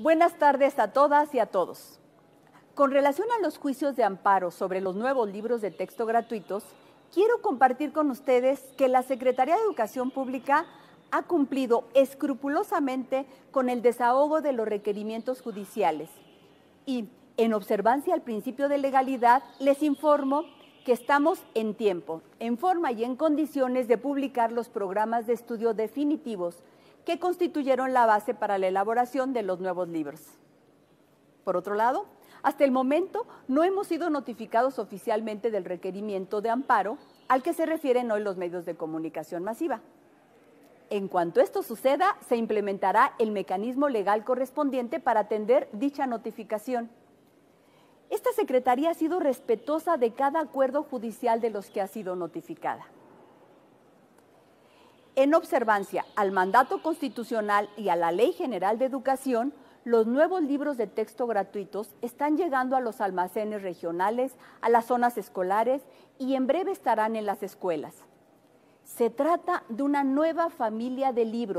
Buenas tardes a todas y a todos. Con relación a los juicios de amparo sobre los nuevos libros de texto gratuitos, quiero compartir con ustedes que la Secretaría de Educación Pública ha cumplido escrupulosamente con el desahogo de los requerimientos judiciales y, en observancia al principio de legalidad, les informo que estamos en tiempo, en forma y en condiciones de publicar los programas de estudio definitivos que constituyeron la base para la elaboración de los nuevos libros. Por otro lado, hasta el momento no hemos sido notificados oficialmente del requerimiento de amparo al que se refieren hoy los medios de comunicación masiva. En cuanto esto suceda, se implementará el mecanismo legal correspondiente para atender dicha notificación. Esta Secretaría ha sido respetuosa de cada acuerdo judicial de los que ha sido notificada en observancia al mandato constitucional y a la Ley General de Educación, los nuevos libros de texto gratuitos están llegando a los almacenes regionales, a las zonas escolares y en breve estarán en las escuelas. Se trata de una nueva familia de libros